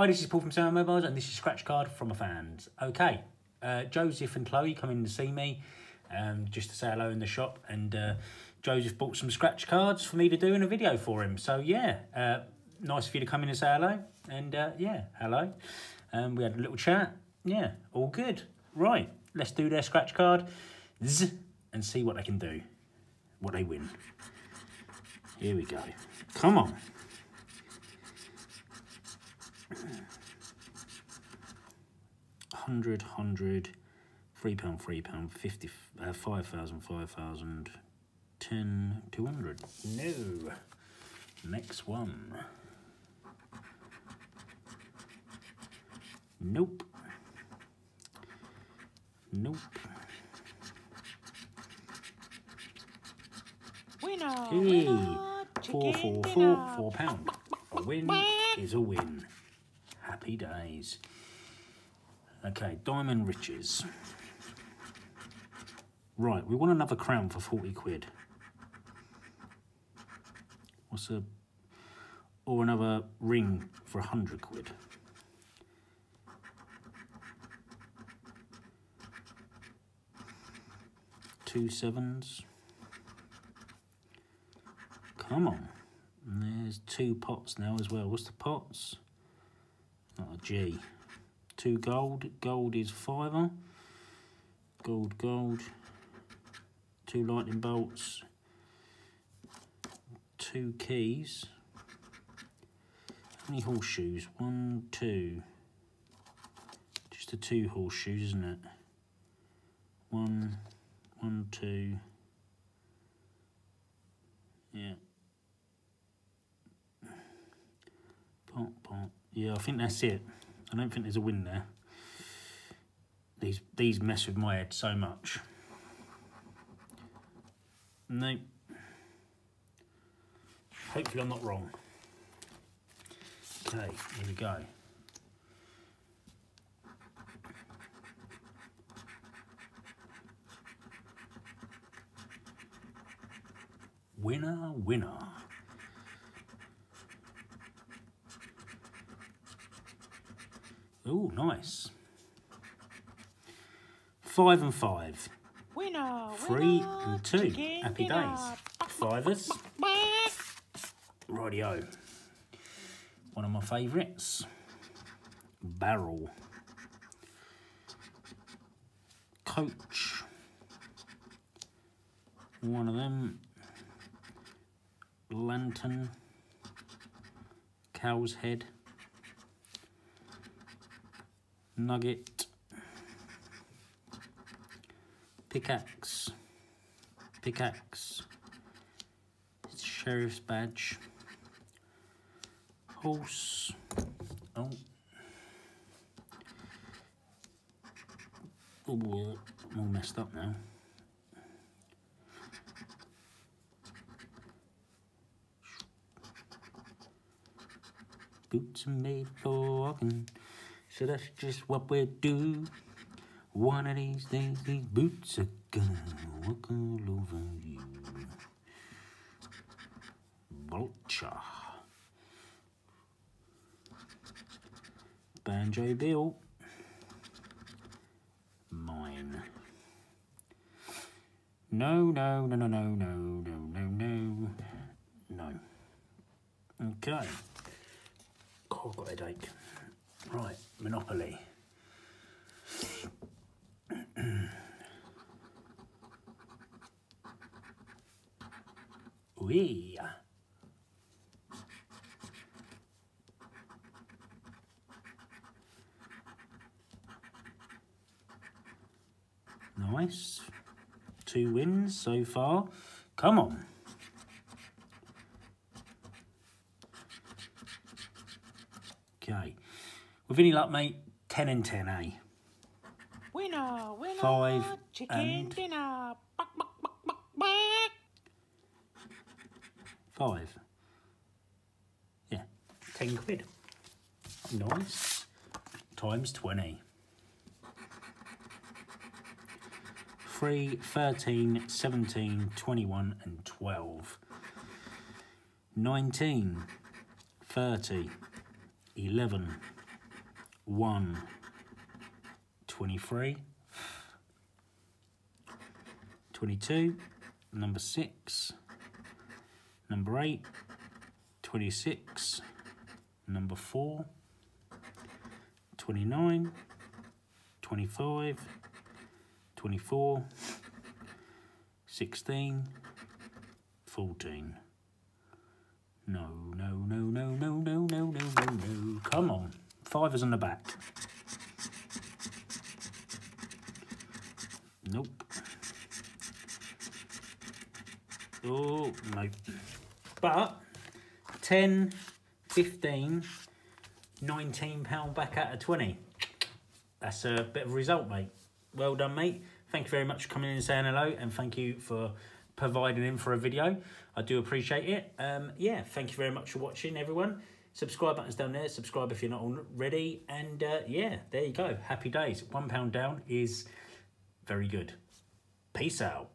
Hi, this is Paul from Sandwell Mobiles, and this is Scratch Card from a fans. Okay, uh, Joseph and Chloe come in to see me um, just to say hello in the shop, and uh, Joseph bought some scratch cards for me to do in a video for him. So yeah, uh, nice of you to come in and say hello, and uh, yeah, hello. Um, we had a little chat. Yeah, all good. Right, let's do their scratch card, and see what they can do, what they win. Here we go. Come on. Hundred, hundred, three pound, three pound, fifty, uh, five thousand, five thousand, ten, two hundred. No. Next one. Nope. Nope. Winner, Hey, winner, four, four, four, four pound. A win is a win. Happy days. Okay, Diamond Riches. Right, we want another crown for 40 quid. What's a... Or another ring for 100 quid. Two sevens. Come on. And there's two pots now as well. What's the pots? Oh, A G. Two gold. Gold is fiver. Gold, gold. Two lightning bolts. Two keys. How many horseshoes? One, two. Just the two horseshoes, isn't it? One, one, two. Yeah. Yeah, I think that's it. I don't think there's a win there. These these mess with my head so much. Nope. Hopefully I'm not wrong. Okay, here we go. Winner, winner. Oh, nice. Five and five. Winner, Three winner, and two. chicken Happy dinner. days. Fivers. Rightio. One of my favourites. Barrel. Coach. One of them. Lantern. Cow's head. Nugget. Pickaxe. Pickaxe. Sheriff's badge. Horse. Oh. Oh, I'm all messed up now. Boots are made for walking, so that's just what we do. One of these days, these boots are gonna walk all over you. Vulture. Banjo Bill. Mine. No, no, no, no, no, no, no, no, no. No. Okay. God, I've got a headache. Right, Monopoly. Wee. Nice. Two wins so far. Come on. Okay. With any luck, mate, 10 and 10, eh? Winner, winner, Five chicken and- dinner. Buck, buck, buck, buck, buck. Five. Yeah. 10 quid. Nice. Times 20. 3, 13, 17, 21 and 12. 19, 30, 11, 1, 23, 22, number 6, number 8, 26, number 4, 29, 25, 24, 16, 14. No, no, no, no, no, no, no, no, no, no. Come on. Fivers on the back. Nope. Oh, no. But 10, 15, 19 pound back out of 20. That's a bit of a result, mate. Well done, mate. Thank you very much for coming in and saying hello, and thank you for providing in for a video. I do appreciate it. Um, yeah, thank you very much for watching, everyone. Subscribe button's down there. Subscribe if you're not already. And uh, yeah, there you go. Happy days. One pound down is very good. Peace out.